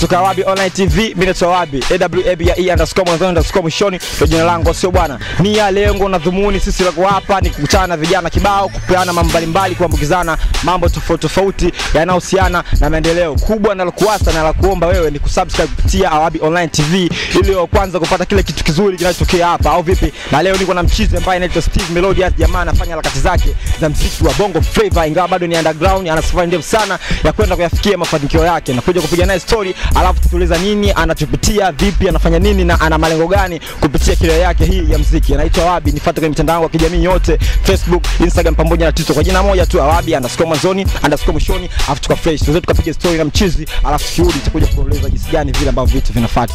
kutoka Wabi Online TV. Mimi ni Awabi AWAB ya E underscore mwanzoni underscore mwishoni, ndio jina langu, sio bwana. Nia, lengo na dhumuni sisi lako hapa ni kukutana na vijana kibao, kupeana mambo mbalimbali, kuambukizana mambo tofauti tofauti yanayohusiana na maendeleo. Kubwa na la na la kuomba wewe ni kusubscribe kupitia Awabi Online TV ili wa kwanza kupata kile kitu kizuri kinachotokea hapa, au vipi? Na leo niko na mchizi ambaye anaitwa Steve Melodious. Jamaa anafanya harakati zake za mziki wa bongo flava, ingawa bado ni underground, ana safari ndefu sana ya kwenda kuyafikia mafanikio yake. Nakuja kupiga naye story, alafu tutueleza nini anachopitia, vipi anafanya nini na ana malengo gani kupitia kile yake hii ya mziki. Anaitwa Awabi, nifuate kwenye mitandao ya kijamii yote, Facebook, Instagram pamoja na Twitter kwa jina moja tu Awabi underscore mwanzoni underscore mwishoni, alafu tuka fresh tukapiga story na mchizi, alafu shughuli itakuja kueleza jinsi gani vile ambavyo vitu vinafuata.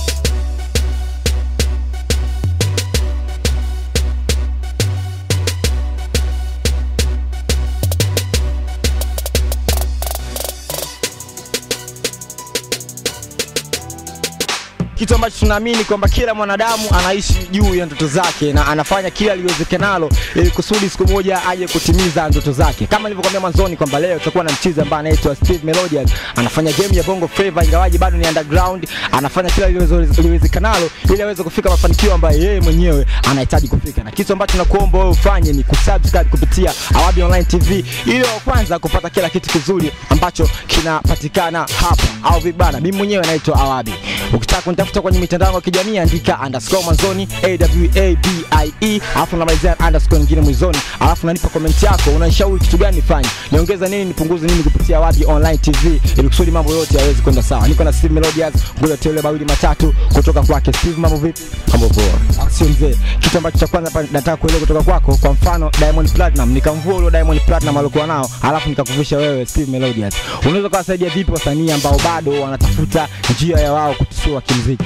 Kitu ambacho tunaamini kwamba kila mwanadamu anaishi juu ya ndoto zake na anafanya kila liwezekanalo ili kusudi siku moja aje kutimiza ndoto zake. Kama nilivyokuambia mwanzoni kwamba leo tutakuwa na mchizi ambaye anaitwa Steve Melodious, anafanya game ya bongo flava, ingawaje bado ni underground, anafanya kila aliyowezekanalo ili aweze kufika mafanikio ambayo yeye mwenyewe anahitaji kufika, na kitu ambacho nakuomba wewe ufanye ni kusubscribe kupitia Awabi Online TV ili wa kwanza kupata kila kitu kizuri ambacho kinapatikana hapa, au vibana. Mimi mwenyewe naitwa Awabi. Ukitaka kunitafuta kwenye mitandao ya kijamii andika underscore mwanzoni awabie, alafu namalizia underscore nyingine mwizoni, alafu nanipa comment yako, unanishauri kitu gani nifanye, niongeza nini, nipunguze nini kupitia wabi Online TV ili kusudi mambo yote yaweze kwenda sawa. Niko na Steve melodias ngoja teule mawili matatu kutoka kwake. Steve, mambo vipi? Mambo poa. Sio mzee, kitu ambacho cha kwanza nataka kuelewa kutoka kwako, kwa mfano Diamond Platinum, nikamvua ule Diamond Platinum alikuwa nao, alafu nikakuvisha wewe Steve melodias unaweza kuwasaidia vipi wasanii ambao bado wanatafuta njia ya wao kutusua kimziki?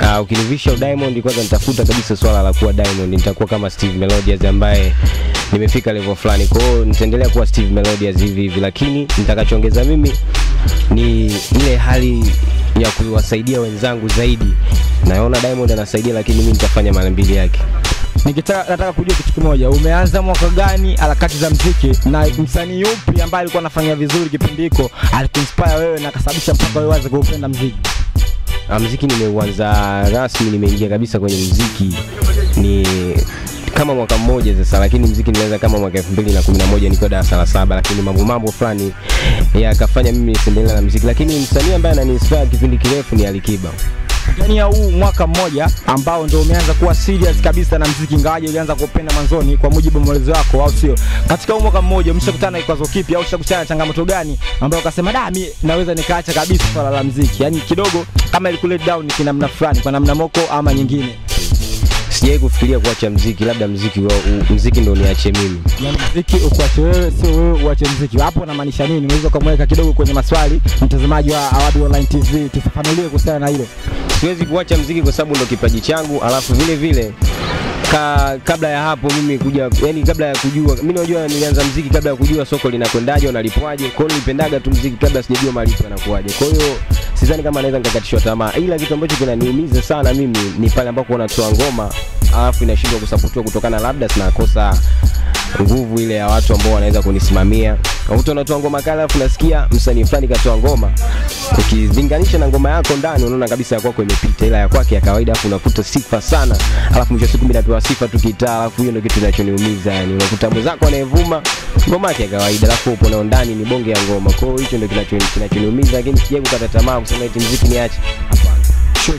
Uh, ukinivisha Diamond kwanza nitafuta kabisa swala la kuwa Diamond, nitakuwa kama Steve Melodias ambaye nimefika level fulani. Kwa hiyo nitaendelea kuwa Steve Melodias hivi hivi, lakini nitakachoongeza mimi ni ile hali ya kuwasaidia wenzangu zaidi. Naona Diamond anasaidia, lakini mimi nitafanya mara mbili yake. Nikitaka nataka kujua kitu kimoja, umeanza mwaka gani harakati za mziki, na msanii yupi ambaye alikuwa anafanya vizuri kipindi hiko alikuinspire wewe na akasababisha mpaka wewe uanze kuupenda mziki? Ah, mziki nimeuanza rasmi, nimeingia kabisa kwenye mziki ni kama mwaka mmoja sasa, lakini mziki nilianza kama mwaka 2011 nikiwa darasa la saba, lakini mambo mambo fulani yakafanya mimi nisiendelee na mziki, lakini msanii ambaye ananiinspire kipindi kirefu ni Alikiba. Ndani ya huu mwaka mmoja ambao ndio umeanza kuwa serious kabisa na mziki, ingawaje ulianza kupenda mwanzoni kwa mujibu wa maelezo yako, au sio? Katika huu mwaka mmoja umeshakutana na kikwazo kipi au ushakutana na changamoto gani ambayo ukasema da, mimi naweza nikaacha kabisa swala la mziki, yani kidogo kama ilikulet down kwa namna fulani, kwa namna moko ama nyingine? Sijawahi kufikiria kuacha mziki, labda mziki wa, u- mziki ndio niache mimi. Na mziki ukuache wewe, sio wewe uache mziki. Hapo unamaanisha nini? Unaweza kumweka kidogo kwenye maswali mtazamaji wa Awadi Online TV, tufafanulie kuhusiana na hilo. Siwezi kuacha mziki kwa sababu ndo kipaji changu, alafu vile vile ka, kabla ya hapo mimi kuja yani, kabla ya kujua mimi najua nilianza mziki kabla ya kujua soko linakwendaje, unalipwaje. Kwa hiyo nilipendaga tu mziki kabla sijajua malipo yanakuwaje. Kwa hiyo sidhani kama anaweza nikakatishwa tamaa, ila kitu ambacho kinaniumiza sana mimi ni pale ambapo unatoa ngoma alafu inashindwa kusapotiwa kutokana labda sinakosa nguvu ile ya watu ambao wanaweza kunisimamia. Unakuta unatoa ngoma kali alafu nasikia msanii fulani katoa ngoma, ukilinganisha na ngoma yako ndani unaona kabisa ya kwako imepita, ila ya kwake ya kawaida, alafu unakuta sifa sana, alafu mwisho siku mimi napewa sifa tu kitaa, alafu hiyo ndio kitu kinachoniumiza yani. Unakuta mwenzako anayevuma ngoma yake ya kawaida, alafu upo nao ndani ni bonge ya ngoma. Kwa hiyo hicho ndio kinachoni- kinachoniumiza, lakini sije kukata tamaa kusema eti muziki niache, hapana.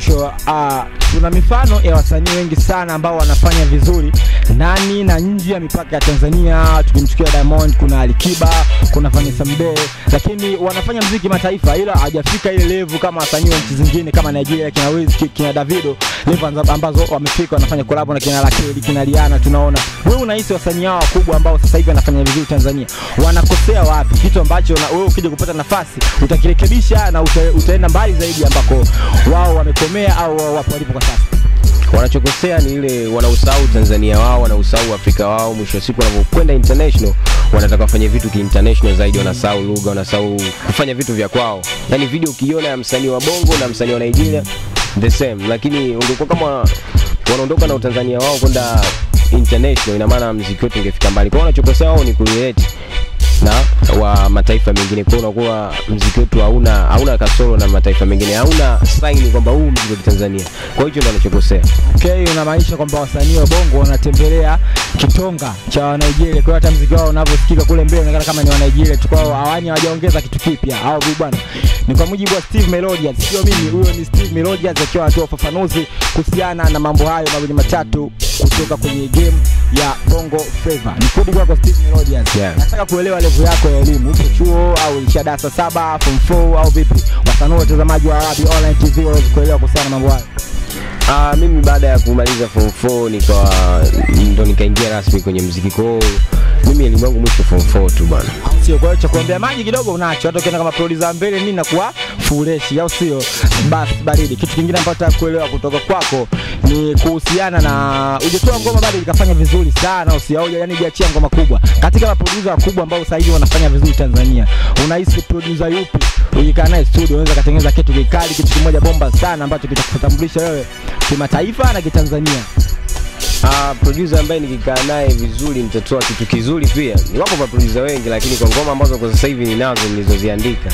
Sure. Uh, tuna mifano ya wasanii wengi sana ambao wanafanya vizuri ndani na nje ya mipaka ya Tanzania. Tukimchukia Diamond, kuna Alikiba, kuna Vanessa Mdee, lakini wanafanya mziki mataifa, ila hajafika ile level kama wasanii wa nchi zingine kama Nigeria, kina Wizkid, kina Davido, amza- ambazo wamefika, wanafanya collab na kina Lakeli, kina Rihanna. Tunaona wewe unahisi wasanii hao wakubwa ambao sasa hivi wanafanya vizuri Tanzania wanakosea wapi, kitu ambacho na wewe ukija kupata nafasi utakirekebisha na uta, utaenda mbali zaidi ambako wao wamekomea au wapo walipo kwa sasa. Wanachokosea ni ile wanausahau Tanzania wao, wanausahau Afrika wao. Mwisho wa siku wanapokwenda international, wanataka wafanye vitu ki-international zaidi, wanasahau lugha, wanasahau kufanya vitu vya kwao. Yani video ukiona ya msanii wa bongo na msanii wa Nigeria the same, lakini ungekuwa kama wanaondoka na utanzania wao kwenda international, ina maana mziki wetu ungefika mbali. Kwa wanachokosea wao ni kurelate na wa mataifa mengine. Kwa unakuwa mziki wetu hauna hauna kasoro na mataifa mengine, hauna saini kwamba huu mziki wa Tanzania. Kwa hiyo ndio anachokosea. Okay, unamaanisha kwamba wasanii wa bongo wanatembelea kitonga cha wa Nigeria. Kwa hata mziki wao unavyosikika kule mbele unaonekana kama ni wa Nigeria tu, kwao hawani hawajaongeza kitu kipya au vipi bwana? Ni kwa mujibu wa Steve Melodias, sio mimi, huyo ni Steve Melodias akiwa anatoa ufafanuzi kuhusiana na mambo hayo mawili matatu kutoka kwenye game ya Bongo Flava. Nikudi kwako Steve Melodias, Yeah. Nataka kuelewa level yako ya elimu. Upo chuo au ulisha darasa saba, form 4 au vipi? Wasanii watazamaji wa Arabi Online TV waweze kuelewa kuhusiana na mambo hayo. Ah, mimi baada ya kumaliza form 4 nikawa ndo nikaingia rasmi kwenye muziki. Kwa hiyo mimi elimu yangu mwisho form 4 tu bwana. sio kwa hiyo cha kuambia maji kidogo unacho hata ukienda kama producer mbele nini nakuwa fresh au sio? Basi baridi. Kitu kingine ambacho nataka kuelewa kutoka kwako ni kuhusiana na ujitoa ngoma bado ikafanya vizuri sana usiaoja, yani jiachia ngoma kubwa? Katika maproducer wakubwa ambao sasa hivi wanafanya vizuri Tanzania unahisi producer yupi? Ukikaa naye studio unaweza katengeneza kitu kikali kitu kimoja bomba sana ambacho kitakutambulisha wewe kimataifa na kitanzania Uh, producer ambaye nikikaa naye vizuri nitatoa kitu kizuri pia. Ni wako maproducer wengi lakini kwa ngoma ambazo kwa sasa hivi ninazo nilizoziandika.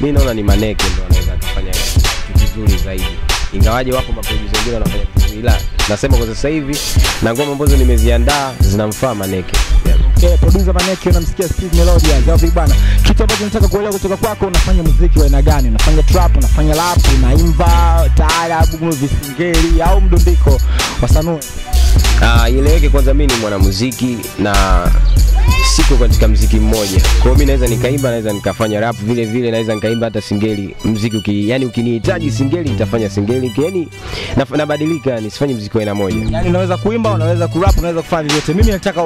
mi naona ni Maneke ndo anaweza akafanya kitu kizuri zaidi. Ingawaje wapo maproducer wengine wanafanya vizuri ila nasema kwa sasa hivi na ngoma ambazo nimeziandaa zinamfaa Maneke. Okay, producer Maneki unamsikia Steve Melodias au vibana. bana? Kitu ambacho nataka kuelewa kutoka kwako, unafanya muziki wa aina gani? Unafanya trap, unafanya rap, unaimba taarabu, visingeli au mdundiko? Wasanue. Ah, ieleweke kwanza mimi ni mwanamuziki na siko katika mziki mmoja. Kwa hiyo mimi naweza nikaimba, naweza nikafanya rap vile vile, naweza nikaimba hata singeli. Mziki uki, yani ukinihitaji singeli nitafanya singeli. Yani nabadilika, nabadilika, nisifanye mziki wa aina moja. Yani unaweza kuimba, unaweza kurap, unaweza kufanya vyote. Mimi nataka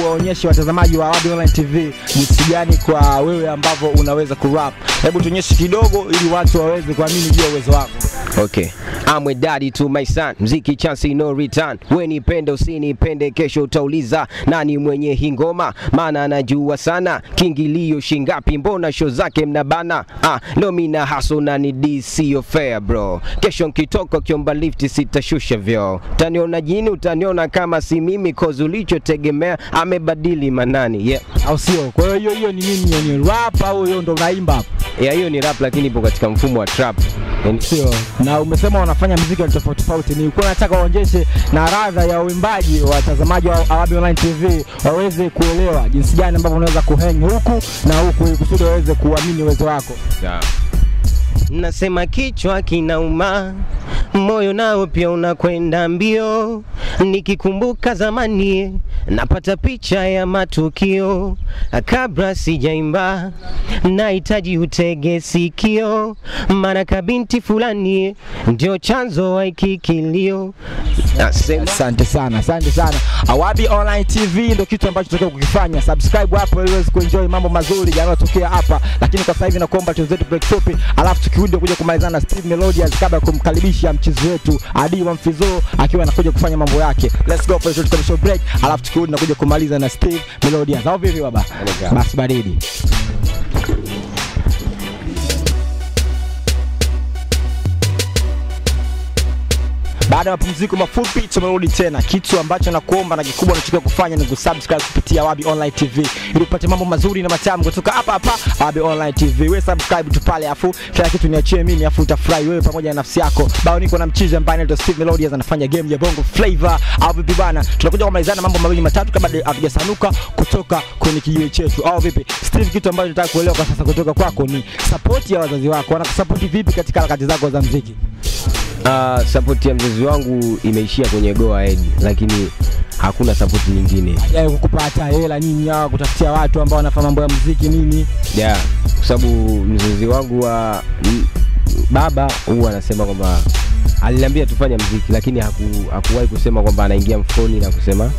uwaonyeshe watazamaji wa Arabi Online TV jinsi gani kwa wewe ambavyo unaweza kurap. Hebu tuonyeshe kidogo ili watu waweze kuamini juu ya uwezo wako. Okay. I'm with daddy to my son. Mziki chance no return. We nipende usinipende kesho utauliza nani mwenye hii ngoma maana anajua sana kingilio shingapi mbona show zake mnabana ah, leo mina haso na ni DC fair bro kesho nkitoka kiomba lift sitashusha vyo utaniona jini utaniona kama si mimi cause ulichotegemea amebadili manani yeah. Au sio? Kwa hiyo hiyo hiyo ni nini? Ni rap au hiyo ndo unaimba yeah, hiyo ni rap lakini ipo katika mfumo wa trap sio na umesema wanafanya mziki wa tofauti tofauti nilikuwa nataka waonyeshe na radha ya uimbaji watazamaji wa Arabi Online TV waweze kuelewa jinsi gani ambavyo unaweza kuheng huku na huku kusudi waweze kuamini uwezo wako Sawa. Nasema kichwa kinauma, moyo nao pia unakwenda mbio, nikikumbuka zamani napata picha ya matukio. Kabla sijaimba nahitaji utege sikio, maana kabinti fulani ndio chanzo wa hiki kilio. Nasema asante sana asante sana. Awabi Online TV ndio kitu ambacho tunataka kukifanya. Subscribe hapo ili uweze kuenjoy mambo mazuri yanayotokea hapa. Lakini kwa sasa hivi nakuomba tuzetu break fupi alafu tukirudi kuja kumalizana na Steve Melodious kabla ya kumkaribisha mchezo wetu Adi wa Mfizo akiwa anakuja kufanya mambo yake. Let's go for a short commercial break alafu tukirudi na kuja kumaliza na Steve Melodious. au vipi baba? Basi baridi Baada ya mapumziko mafupi tumerudi tena. Kitu ambacho nakuomba na kikubwa unachotakiwa kufanya ni kusubscribe kupitia Wabi Online TV ili upate mambo mazuri na matamu kutoka hapa hapa Wabi Online TV. Wewe subscribe tu pale, afu kila kitu niachie mimi, afu utafurahi wewe pamoja na nafsi yako. Bao niko na mchizi ambaye anaitwa Steve Melodias anafanya game ya Bongo Flavor au vipi bana? Tunakuja kumalizana mambo mawili matatu kabla hatujasanuka kutoka kwenye kijiwe chetu au vipi? Steve, kitu ambacho nataka kuelewa kwa sasa kutoka kwako ni support ya wazazi wako. Wanakusupport vipi katika harakati zako za muziki? Uh, support ya mzazi wangu imeishia kwenye go ahead, lakini hakuna sapoti nyingine. Hajawahi kukupa hata hela nini ya kutafutia watu ambao wanafanya mambo ya muziki nini? yeah, kwa sababu mzazi wangu wa baba huwa anasema kwamba aliniambia tufanye mziki, lakini haku, hakuwahi kusema kwamba anaingia mfukoni na kusema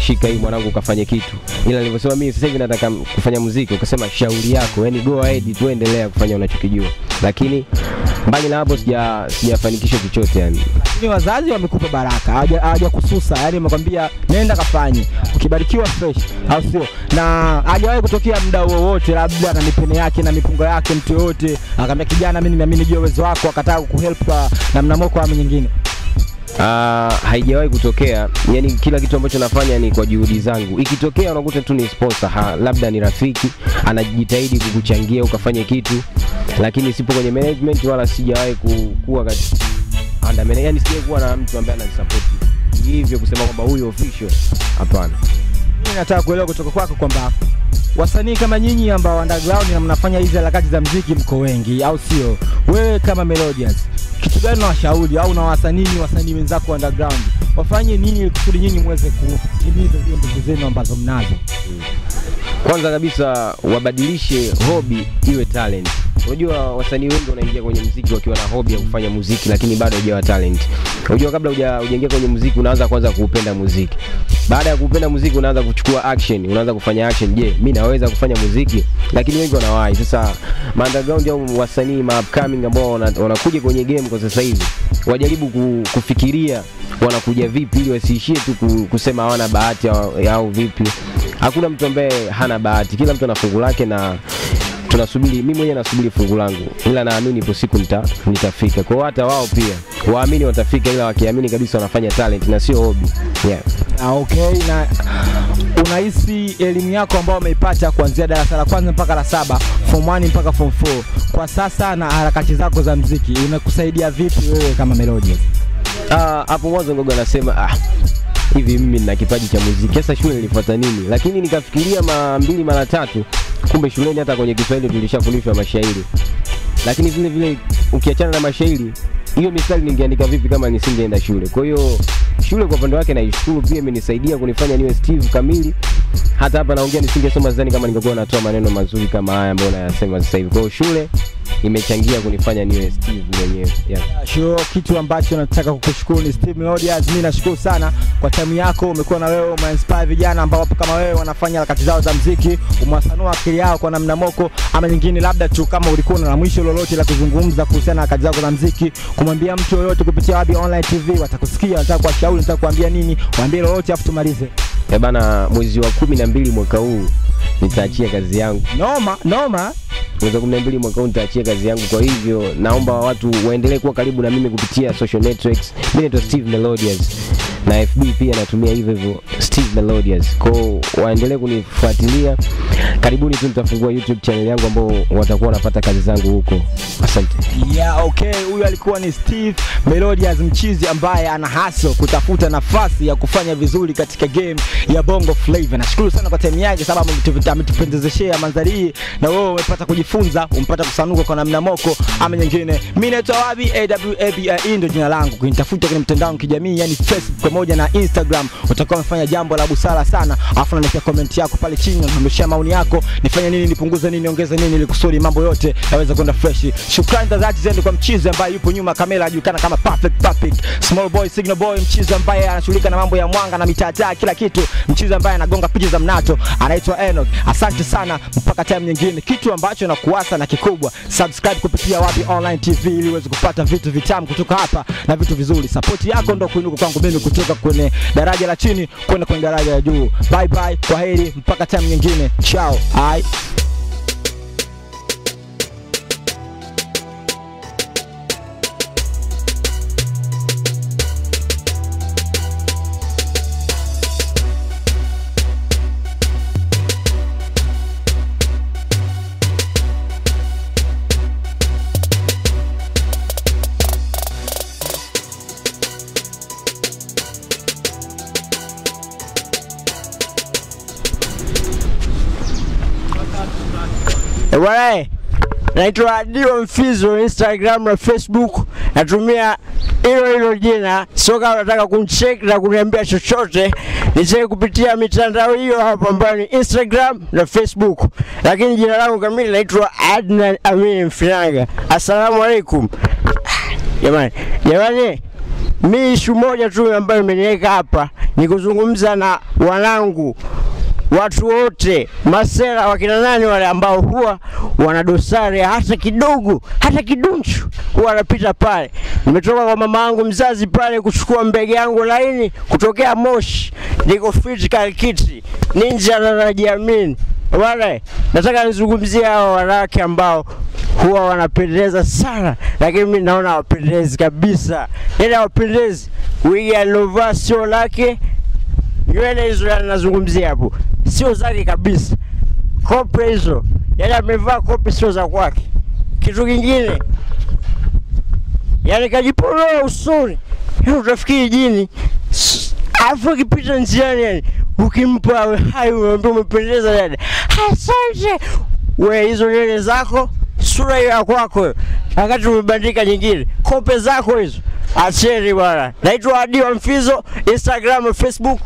shika hii mwanangu ukafanye kitu, ila nilivyosema mimi sasa hivi nataka kufanya muziki, ukasema shauri yako, yani go ahead, tuendelea kufanya unachokijua, lakini mbali na hapo sija sijafanikisha chochote yani. Ni wazazi wamekupa baraka, hawaja- hawajakususa, yani wamekwambia nenda kafanye, ukibarikiwa fresh, au sio? Na hajawahi kutokea muda wowote, labda na mipene yake na mipungo yake, mtu yoyote akamwambia kijana, mimi nimeamini juu ya uwezo wako, akataka kukuhelp namna moja au nyingine. Uh, haijawahi kutokea. Yani kila kitu ambacho nafanya ni kwa juhudi zangu. Ikitokea unakuta tu ni sponsor, ha, labda ni rafiki anajitahidi kukuchangia ukafanye kitu, lakini sipo kwenye management wala sijawahi ku- kuwa under management. Yani sijawahi kuwa na mtu ambaye ananisupport hivyo kusema kwamba huyu official, hapana. Mimi nataka kuelewa kutoka kwako kwamba wasanii kama nyinyi ambao underground na mnafanya hizi harakati za mziki mko wengi, au sio? Wewe kama Melodious, kitu gani unawashauri au na wasanii wenzako underground wafanye nini ili kusudi nyinyi muweze kutimiza zile ndoto zenu ambazo mnazo? Kwanza kabisa wabadilishe hobi iwe talent. Unajua wasanii wengi wanaingia kwenye muziki wakiwa na hobi ya kufanya muziki, lakini bado hajawa talent. Unajua kabla huja- hujaingia kwenye muziki unaanza kwanza kuupenda muziki. Baada ya kuupenda muziki unaanza kuchukua action, unaanza kufanya action. Je, mimi naweza kufanya muziki? Lakini wengi wanawahi. Sasa underground au wasanii ma upcoming ambao wana- wanakuja kwenye game kwa sasa hivi wajaribu kufikiria wanakuja vipi ili wasiishie tu kusema hawana bahati au vipi. Hakuna mtu ambaye hana bahati, kila mtu ana fungu lake na tunasubiri, mimi mwenyewe nasubiri fungu langu, ila naamini ipo siku nita, nitafika. Kwa hata wao pia waamini watafika, ila wakiamini kabisa wanafanya talent na sio hobby. Yeah. Ah, okay. Na unahisi elimu yako ambayo umeipata kuanzia darasa la kwanza mpaka la saba, form 1 mpaka form 4 kwa sasa na harakati zako za mziki imekusaidia vipi wewe kama Melody? Ah, hapo mwanzo ngogo anasema ah, hivi mimi nina kipaji cha muziki, sasa shule nilifuata nini? Lakini nikafikiria mara mbili mara tatu, kumbe shuleni hata kwenye Kiswahili tulishafundishwa mashairi, lakini vile vile ukiachana na mashairi hiyo mistari ningeandika vipi kama nisingeenda shule? Kwa hiyo shule kwa upande wake naishukuru, pia imenisaidia kunifanya niwe Steve kamili. Hata hapa naongea nisingesoma zani kama ningekuwa natoa maneno mazuri kama haya ambayo nayasema sasa hivi. Kwa hiyo shule imechangia kunifanya niwe Steve mwenyewe yeah. Sure, kitu ambacho nataka kukushukuru ni Steve Melodious. Mimi nashukuru sana kwa time yako, umekuwa na wewe umeinspire vijana ambao wapo kama wewe wanafanya harakati zao za mziki, umewasanua akili yao kwa namna moko ama nyingine. Labda tu kama ulikuwa na mwisho lolote la kuzungumza kuhusiana na harakati zako za mziki, kumwambia mtu yoyote kupitia Wabi Online TV, watakusikia, wanataka kuwashauri, wanataka kuambia nini, waambie lolote afu tumalize. Eh bana, mwezi wa kumi na mbili mwaka huu nitaachia kazi yangu. Noma, noma. Mwezi wa kumi na mbili mwaka huu nitaachia kazi yangu, kwa hivyo naomba watu waendelee kuwa karibu na mimi kupitia social networks. Mimi naitwa Steve Melodious na FB pia natumia hivyo hivyo Steve Melodious. Kwa hiyo waendelee kunifuatilia. Karibuni tu nitafungua YouTube channel yangu ambao watakuwa wanapata kazi zangu huko. Asante. Yeah, okay. Huyu alikuwa ni Steve Melodious mchizi ambaye ana haso kutafuta nafasi ya kufanya vizuri katika game ya Bongo Flava. Nashukuru sana kwa time yake sababu ametu- ametupendezeshea mandhari hii na wewe umepata kujifunza, umepata kusanuka kwa namna moko ama nyingine. Mimi naitwa Wabi AWABI ndio jina langu. Kunitafuta kwenye mtandao wa kijamii yani Facebook pamoja na Instagram. Utakuwa umefanya jambo la busara sana. afu naandika comment yako pale chini, unaniambia maoni yako, nifanye nini, nipunguze nini, niongeze nini ili kusudi mambo yote yaweze kwenda fresh. Shukrani za dhati ziende kwa mchizi ambaye yupo nyuma kamera ajulikana kama Perfect Perfect Small Boy, Signal Boy, mchizi ambaye anashughulika na mambo ya mwanga na mitata kila kitu, mchizi ambaye anagonga picha za mnato, anaitwa Enoch. Asante sana, mpaka time nyingine. Kitu ambacho nakuasa na kikubwa, subscribe kupitia Wapi Online TV ili uweze kupata vitu vitamu kutoka hapa na vitu vizuri. Support yako ndo kuinuka kwangu mimi kutoka kwenye daraja la chini kwenda kwenye daraja la juu. Bye bye, kwa heri, mpaka time nyingine. Ciao. Ai. Eh, naitwa Dio Mfizo Instagram na Facebook, natumia hilo hilo jina. So kama unataka kuncheck na kuniambia chochote, nicheki kupitia mitandao hiyo hapo ambayo ni Instagram na Facebook, lakini jina langu kamili naitwa Adnan Amin Mfinanga. Assalamu alaikum. Jamani, jamani, mi ishu moja tu ambayo imeniweka hapa ni kuzungumza na wanangu watu wote masera wakina nani wale ambao huwa wana dosari hata kidogo hata kidunchu huwa wanapita pale. Nimetoka kwa mama yangu mzazi pale kuchukua mbege yangu laini kutokea Moshi, niko fit Kalkiti, ninja na najiamini wale. Nataka nizungumzie hao wanawake ambao huwa wanapendeza sana, lakini mimi naona hawapendezi kabisa, yaani hawapendezi wigi alilovaa sio lake, nywele hizo anazungumzia hapo sio zake kabisa, kope hizo. Yani amevaa kope sio za kwake. Kitu kingine. Yani kajipodoa usoni, yani utafikiri jini, alafu akipita njiani yani ukimpa hai unaambia umependeza dada, asante. We hizo nywele zako, sura ya kwako wakati umebandika nyingine, kope zako hizo, acheni bwana. Naitwa wa Mfizo, Instagram, Facebook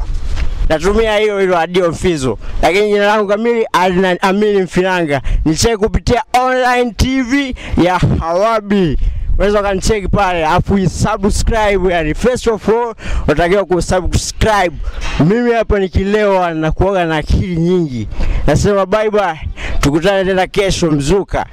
natumia hiyo hilo Adio Mfizo, lakini jina langu kamili Adnan Amini Mfinanga. Nicheki kupitia online TV ya Hawabi, unaweza ukanicheki pale, afu subscribe. Yani first of all unatakiwa kusubscribe. Mimi hapa nikilewa na kuoga na akili nyingi, nasema bye bye, tukutane tena kesho mzuka.